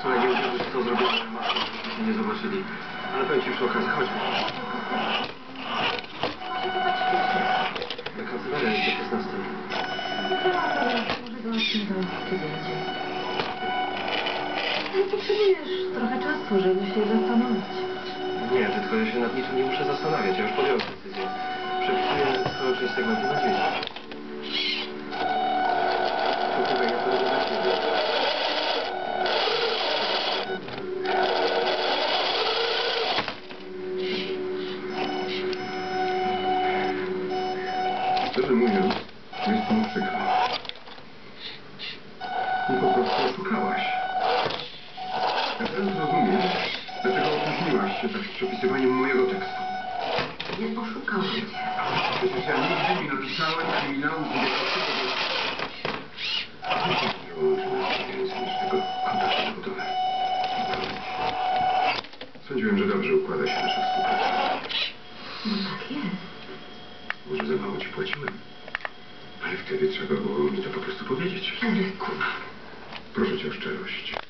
Słuchaj, nie uwierzysz, co zrobiłem, matko, żebyśmy nie zobaczyli. Ale powiem ci przy okazji, chodźmy. Na kancelarię jest do 16. Może to kiedy indziej. Ale potrzebujesz trochę czasu, żeby się zastanowić. Nie, tylko ja się nad niczym nie muszę zastanawiać. Ja już podjąłem decyzję. Przepisuję swoją część segmentu na dzień. Posłuchaj, ja to Szczerze mówiąc, jest mi przykro. I po prostu oszukałaś. Ja teraz rozumiem, dlaczego opóźniłaś się tak z przepisywaniem mojego tekstu. Nie oszukałam cię. Przecież ja nigdy nie napisałem kryminału z. Sądziłem, że dobrze układa się nasza współpraca. Za mało ci płaciłem. Ale wtedy trzeba było mi to po prostu powiedzieć. Eryku, Proszę cię o szczerość.